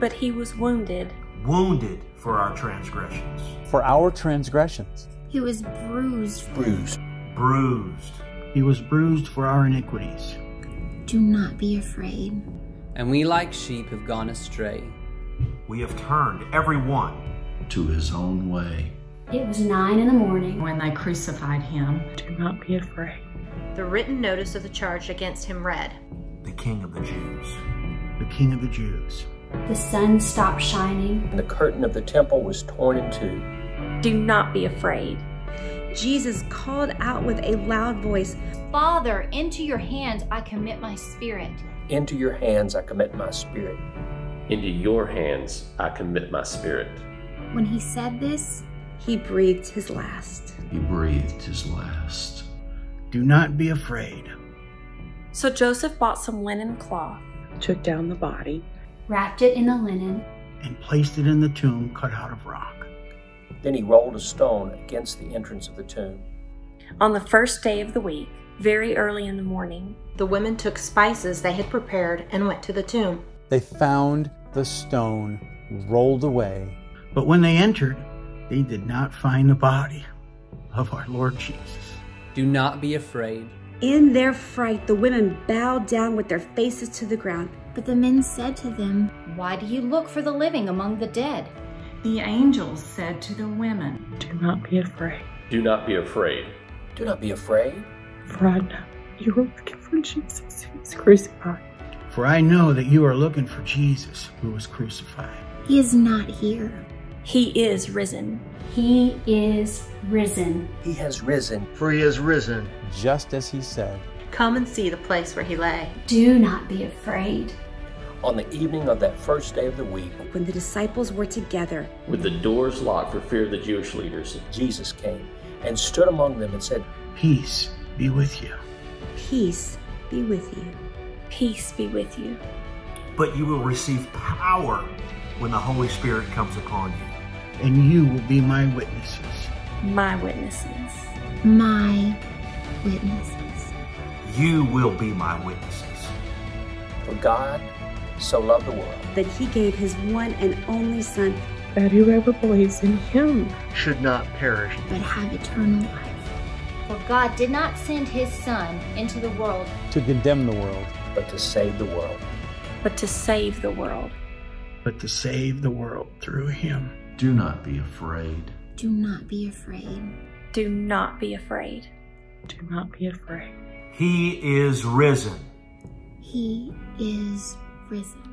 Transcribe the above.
But he was wounded, wounded for our transgressions, for our transgressions. He was bruised, bruised, bruised. He was bruised for our iniquities. Do not be afraid. And we like sheep have gone astray. We have turned every one to his own way. It was nine in the morning when they crucified him. Do not be afraid. The written notice of the charge against him read The King of the Jews. The King of the Jews. The sun stopped shining. And the curtain of the temple was torn in two. Do not be afraid. Jesus called out with a loud voice Father, into your hands I commit my spirit. Into your hands I commit my spirit. Into your hands I commit my spirit. When he said this, he breathed his last. He breathed his last. Do not be afraid. So Joseph bought some linen cloth, took down the body, wrapped it in the linen, and placed it in the tomb cut out of rock. Then he rolled a stone against the entrance of the tomb. On the first day of the week, very early in the morning, the women took spices they had prepared and went to the tomb. They found the stone rolled away. But when they entered, they did not find the body of our Lord Jesus. Do not be afraid. In their fright, the women bowed down with their faces to the ground. But the men said to them, Why do you look for the living among the dead? The angels said to the women, Do not be afraid. Do not be afraid. Do not be afraid. For I know you are looking for Jesus who was crucified. For I know that you are looking for Jesus who was crucified. He is not here. He is risen. He is risen. He has risen. For he has risen. Just as he said. Come and see the place where he lay. Do not be afraid. On the evening of that first day of the week, when the disciples were together, with the doors locked for fear of the Jewish leaders, Jesus came and stood among them and said, Peace be with you. Peace be with you. Peace be with you. But you will receive power when the Holy Spirit comes upon you. And you will be my witnesses. My witnesses. My witnesses. You will be my witnesses. For God so loved the world that he gave his one and only Son, that whoever believes in him should not perish, but have eternal life. For God did not send his Son into the world to condemn the world, but to save the world. But to save the world. But to save the world through him. Do not be afraid. Do not be afraid. Do not be afraid. Do not be afraid. He is risen. He is risen.